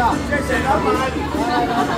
谢谢老板。